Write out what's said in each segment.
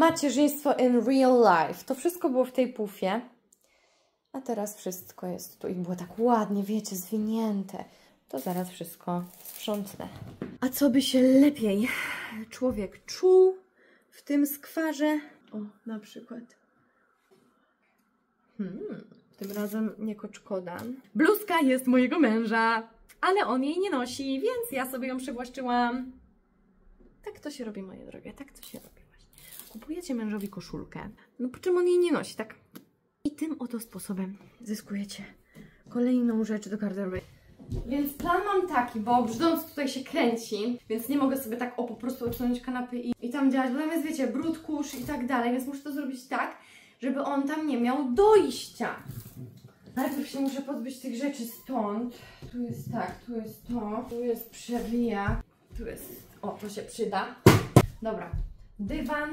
Macierzyństwo in real life. To wszystko było w tej pufie. A teraz wszystko jest tu i było tak ładnie, wiecie, zwinięte. To zaraz wszystko sprzątnę. A co by się lepiej człowiek czuł w tym skwarze? O, na przykład. Hmm, tym razem nie koczkodan. Bluzka jest mojego męża, ale on jej nie nosi, więc ja sobie ją przywłaszczyłam. Tak to się robi, moje drogie, tak to się robi. Kupujecie mężowi koszulkę, no po czym on jej nie nosi, tak? I tym oto sposobem zyskujecie kolejną rzecz do garderoby. Więc plan mam taki, bo brzdąc tutaj się kręci, więc nie mogę sobie tak o po prostu odsunąć kanapy i, i tam działać, bo tam jest, wiecie, brud, kurz i tak dalej, więc muszę to zrobić tak, żeby on tam nie miał dojścia. Najpierw się muszę pozbyć tych rzeczy stąd. Tu jest tak, tu jest to, tu jest przewija, tu jest, o, to się przyda. Dobra, dywan.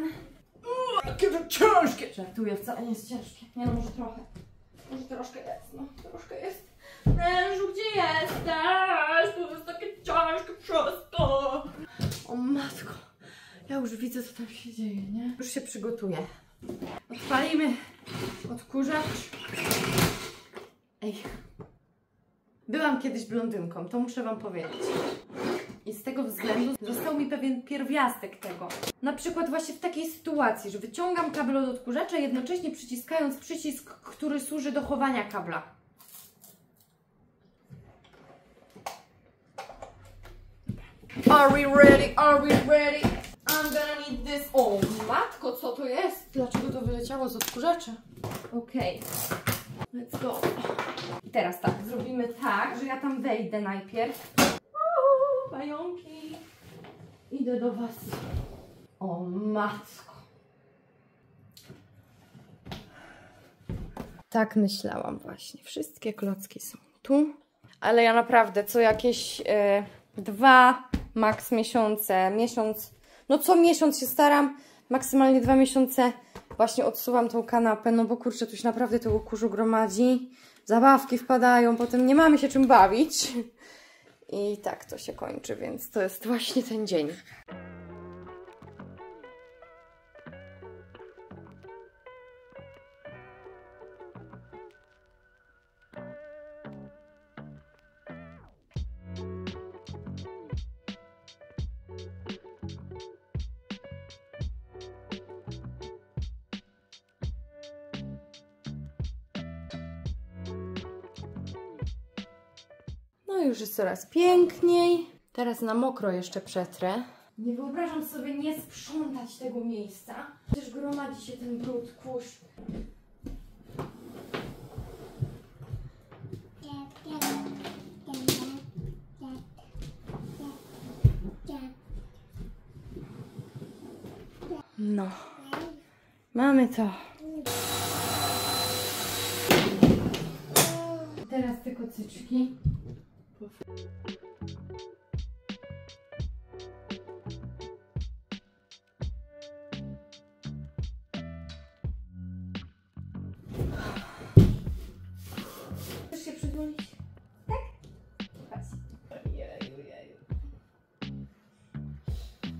Uuu, jakie to ciężkie! Żartuję, wcale nie jest ciężkie. Nie no, może trochę. Może troszkę jest, no, troszkę jest. Mężu, gdzie jesteś? To jest takie ciężkie wszystko. O matko, ja już widzę, co tam się dzieje, nie? Już się przygotuję. Odpalimy odkurzacz. Ej. Byłam kiedyś blondynką, to muszę Wam powiedzieć. I z tego względu został mi pewien pierwiastek tego. Na przykład właśnie w takiej sytuacji, że wyciągam kabel od odkurzacza, jednocześnie przyciskając przycisk, który służy do chowania kabla. Are we ready? Are we ready? I'm gonna need this. O, matko, co to jest? Dlaczego to wyleciało z odkurzacza? Okej. Okay. Let's go. I teraz tak, zrobimy tak, że ja tam wejdę najpierw. Pająki. Idę do Was. O, matko. Tak myślałam właśnie. Wszystkie klocki są tu. Ale ja naprawdę co jakieś e, dwa maks miesiące, miesiąc, no co miesiąc się staram, maksymalnie dwa miesiące właśnie odsuwam tą kanapę, no bo kurczę, tu się naprawdę tego kurzu gromadzi, zabawki wpadają, potem nie mamy się czym bawić i tak to się kończy, więc to jest właśnie ten dzień. No już jest coraz piękniej. Teraz na mokro jeszcze przetrę. Nie wyobrażam sobie nie sprzątać tego miejsca. Przecież gromadzi się ten brud, kurz. No. Mamy to. Teraz te kocyczki. Chcesz się przytulić? Tak? Chodź.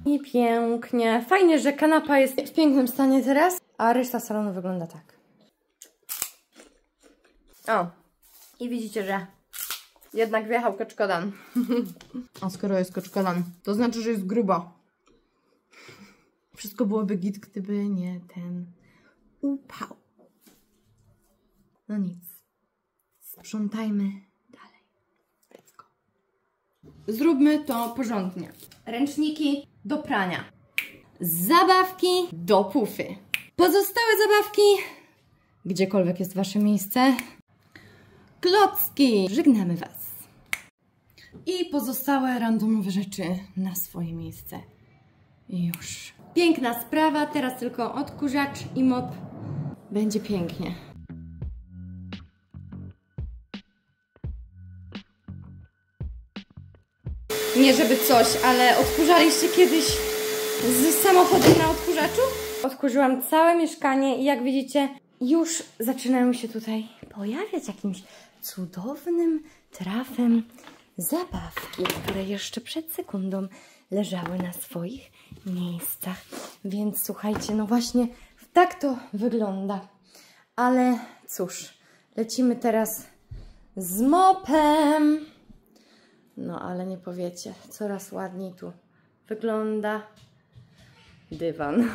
I pięknie. Fajnie, że kanapa jest w pięknym stanie teraz, a reszta salonu wygląda tak. O, i widzicie, że jednak wjechał koczkodan. A skoro jest koczkodan, to znaczy, że jest grubo. Wszystko byłoby git, gdyby nie ten upał. No nic. Sprzątajmy dalej. Let's go. Zróbmy to porządnie. Ręczniki do prania. Zabawki do pufy. Pozostałe zabawki, gdziekolwiek jest Wasze miejsce, klocki. Żegnamy Was. I pozostałe randomowe rzeczy na swoje miejsce. Już. Piękna sprawa, teraz tylko odkurzacz i mop. Będzie pięknie. Nie żeby coś, ale odkurzaliście kiedyś z samochodem na odkurzaczu? Odkurzyłam całe mieszkanie i jak widzicie, już zaczynają się tutaj pojawiać jakimś cudownym trafem zabawki, które jeszcze przed sekundą leżały na swoich miejscach. Więc słuchajcie, no właśnie tak to wygląda. Ale cóż, lecimy teraz z mopem. No ale nie powiecie, coraz ładniej tu wygląda dywan.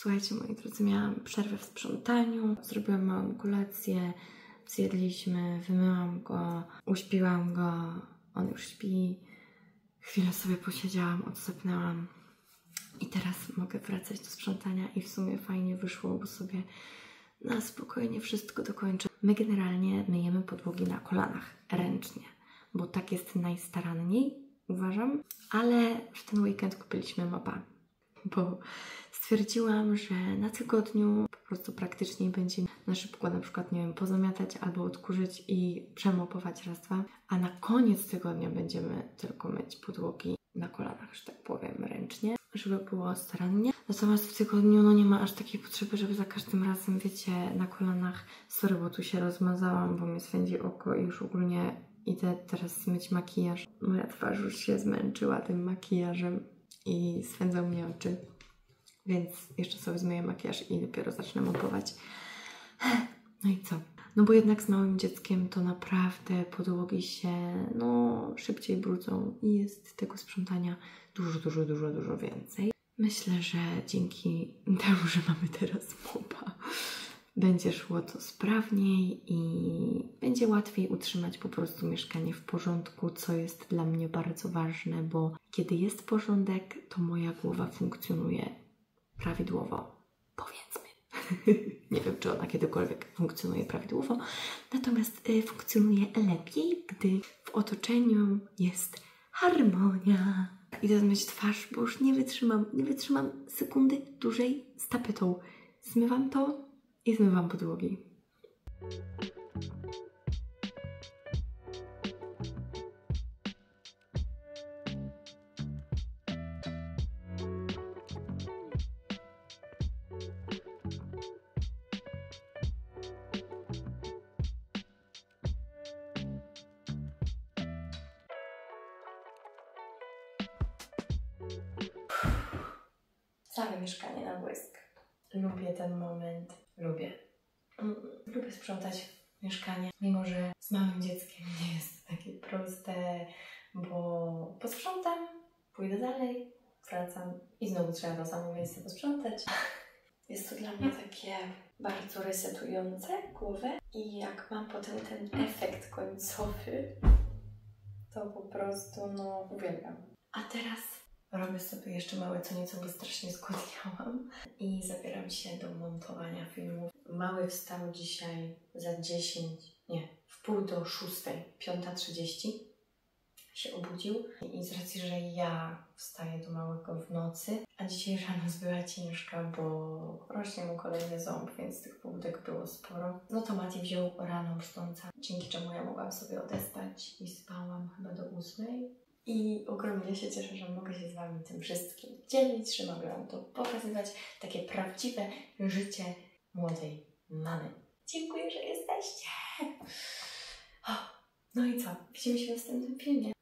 Słuchajcie, moi drodzy, miałam przerwę w sprzątaniu, zrobiłam małą kolację, zjedliśmy, wymyłam go, uśpiłam go, on już śpi. Chwilę sobie posiedziałam, odsapnęłam. I teraz mogę wracać do sprzątania i w sumie fajnie wyszło, bo sobie na spokojnie wszystko dokończę. My generalnie myjemy podłogi na kolanach, ręcznie, bo tak jest najstaranniej, uważam, ale w ten weekend kupiliśmy mopa, bo stwierdziłam, że na tygodniu po prostu praktycznie będzie na szybko na przykład, nie wiem, pozamiatać albo odkurzyć i przemopować raz, dwa, a na koniec tygodnia będziemy tylko myć podłogi na kolanach, że tak powiem, ręcznie, żeby było starannie. Natomiast w tygodniu no nie ma aż takiej potrzeby, żeby za każdym razem, wiecie, na kolanach, sorry, bo tu się rozmazałam, bo mnie swędzi oko i już ogólnie idę teraz myć makijaż. Moja twarz już się zmęczyła tym makijażem i swędzą mnie oczy. Więc jeszcze sobie zmyję makijaż i dopiero zacznę mopować. No i co? No bo jednak z małym dzieckiem to naprawdę podłogi się no szybciej brudzą i jest tego sprzątania dużo, dużo, dużo, dużo więcej. Myślę, że dzięki temu, że mamy teraz mopa, będzie szło to sprawniej i będzie łatwiej utrzymać po prostu mieszkanie w porządku, co jest dla mnie bardzo ważne, bo kiedy jest porządek, to moja głowa funkcjonuje prawidłowo. Powiedzmy. Nie wiem, czy ona kiedykolwiek funkcjonuje prawidłowo, natomiast y, funkcjonuje lepiej, gdy w otoczeniu jest harmonia. Idę zmyć twarz, bo już nie wytrzymam, nie wytrzymam sekundy dłużej z tapetą. Zmywam to i zmywam podłogi. Całe mieszkanie na błysk. Lubię ten moment. Lubię. Mm, Lubię sprzątać mieszkanie, mimo że z małym dzieckiem nie jest takie proste, bo posprzątam, pójdę dalej, wracam i znowu trzeba to samo miejsce posprzątać. Jest to dla mnie takie bardzo resetujące głowę i jak mam potem ten efekt końcowy, to po prostu no uwielbiam. A teraz robię sobie jeszcze małe co nieco, bo strasznie skłodniałam i zabieram się do montowania filmów. Mały wstał dzisiaj za 10, nie, w pół do 6, 5.30 się obudził i z racji, że ja wstaję do małego w nocy, a dzisiaj rano była ciężka, bo rośnie mu kolejny ząb, więc tych pobudek było sporo. No to Mati wziął rano brzdąca, dzięki czemu ja mogłam sobie odespać i spałam chyba do ósmej. I ogromnie się cieszę, że mogę się z Wami tym wszystkim dzielić, że mogę Wam to pokazywać. Takie prawdziwe życie młodej mamy. Dziękuję, że jesteście. No i co? Widzimy się w następnym filmie.